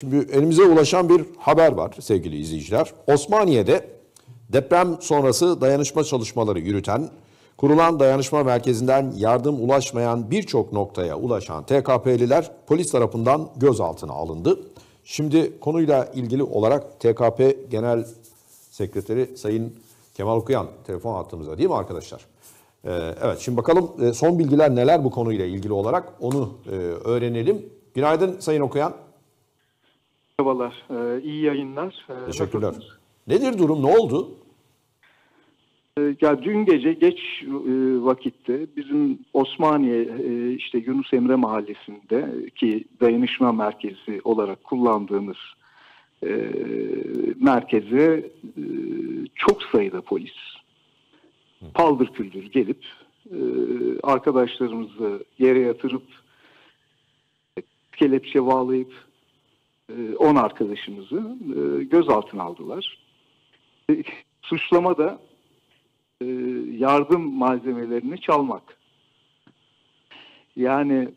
Şimdi elimize ulaşan bir haber var sevgili izleyiciler. Osmaniye'de deprem sonrası dayanışma çalışmaları yürüten, kurulan dayanışma merkezinden yardım ulaşmayan birçok noktaya ulaşan TKP'liler polis tarafından gözaltına alındı. Şimdi konuyla ilgili olarak TKP Genel Sekreteri Sayın Kemal Okuyan telefon hattımızda değil mi arkadaşlar? Ee, evet şimdi bakalım e, son bilgiler neler bu konuyla ilgili olarak onu e, öğrenelim. Günaydın Sayın Okuyan. Merhabalar, ee, iyi yayınlar. Ee, Teşekkürler. nasılsınız? Nedir durum? Ne oldu? Ee, Ya dün gece geç e, vakitte bizim Osmaniye e, işte Yunus Emre Mahallesi'nde ki dayanışma merkezi olarak kullandığımız e, merkeze e, çok sayıda polis paldır küldür gelip e, arkadaşlarımızı yere yatırıp kelepçe bağlayıp 10 arkadaşımızı e, gözaltına aldılar. E, Suçlama da e, yardım malzemelerini çalmak. Yani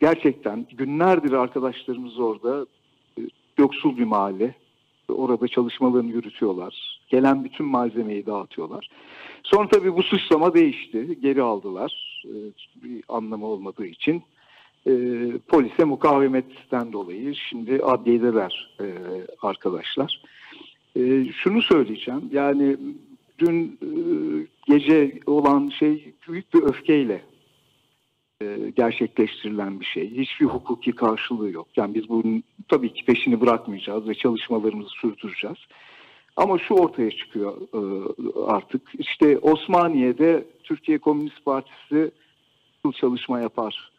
gerçekten günlerdir arkadaşlarımız orada yoksul bir mahalle. Orada çalışmalarını yürütüyorlar. Gelen bütün malzemeyi dağıtıyorlar. Sonra tabii bu suçlama değişti. Geri aldılar. Bir anlamı olmadığı için e, polise mukavemetten dolayı şimdi adliyedeler e, arkadaşlar. E, şunu söyleyeceğim yani dün e, gece olan şey büyük bir öfkeyle e, gerçekleştirilen bir şey. Hiçbir hukuki karşılığı yok. Yani biz bunun tabii ki peşini bırakmayacağız ve çalışmalarımızı sürdüreceğiz. Ama şu ortaya çıkıyor e, artık. İşte Osmaniye'de Türkiye Komünist Partisi çalışma yapar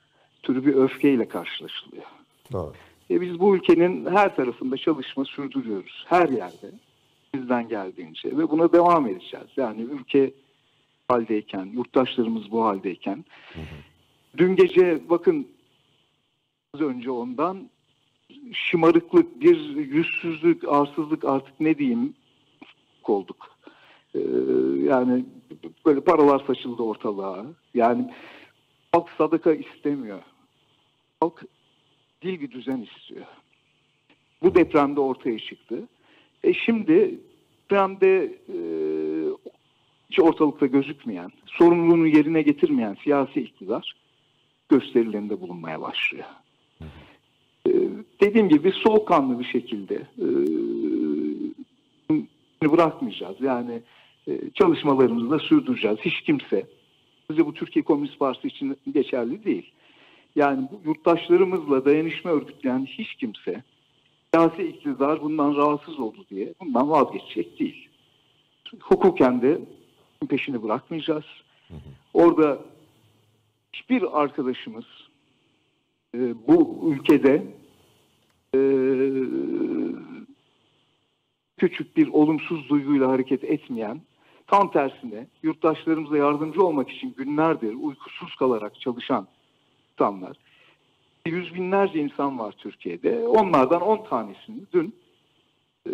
türü bir öfkeyle karşılaşılıyor. Doğru. E biz bu ülkenin her tarafında çalışma sürdürüyoruz. Her yerde. Bizden geldiğince ve buna devam edeceğiz. Yani ülke haldeyken, yurttaşlarımız bu haldeyken. Dün gece bakın az önce ondan şımarıklık, bir yüzsüzlük, arsızlık artık ne diyeyim olduk. Ee, yani böyle paralar saçıldı ortalığa. Yani halk sadaka istemiyor. Halk dil bir düzen istiyor. Bu depremde ortaya çıktı. E şimdi depremde e, hiç ortalıkta gözükmeyen, sorumluluğunu yerine getirmeyen siyasi iktidar gösterilerinde bulunmaya başlıyor. E, dediğim gibi soğukkanlı bir şekilde e, bırakmayacağız. Yani e, çalışmalarımızı da sürdüreceğiz. Hiç kimse, sadece bu Türkiye Komünist Partisi için geçerli değil. Yani bu yurttaşlarımızla dayanışma örgütleyen hiç kimse siyasi iktidar bundan rahatsız oldu diye bundan vazgeçecek değil. Hukuken de peşini bırakmayacağız. Orada hiçbir arkadaşımız e, bu ülkede e, küçük bir olumsuz duyguyla hareket etmeyen, tam tersine yurttaşlarımıza yardımcı olmak için günlerdir uykusuz kalarak çalışan insanlar. Yüz binlerce insan var Türkiye'de. Onlardan 10 tanesini dün e,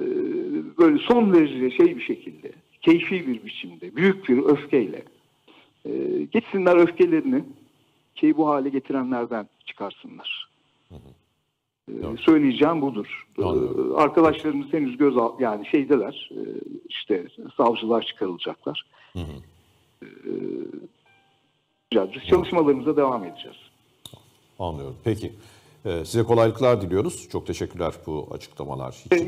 böyle son derece şey bir şekilde, keyfi bir biçimde, büyük bir öfkeyle e, gitsinler öfkelerini ki bu hale getirenlerden çıkarsınlar. E, söyleyeceğim budur. E, Anladım. arkadaşlarımız henüz göz al, yani şeydeler, e, işte savcılar çıkarılacaklar. E, biz çalışmalarımıza devam edeceğiz. Anlıyorum. Peki. Ee, size kolaylıklar diliyoruz. Çok teşekkürler bu açıklamalar için.